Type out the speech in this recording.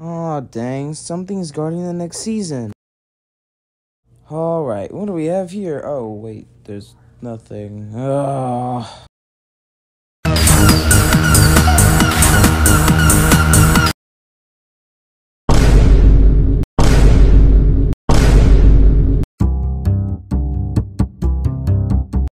Aw, dang, something's guarding the next season. Alright, what do we have here? Oh, wait, there's nothing. Ugh.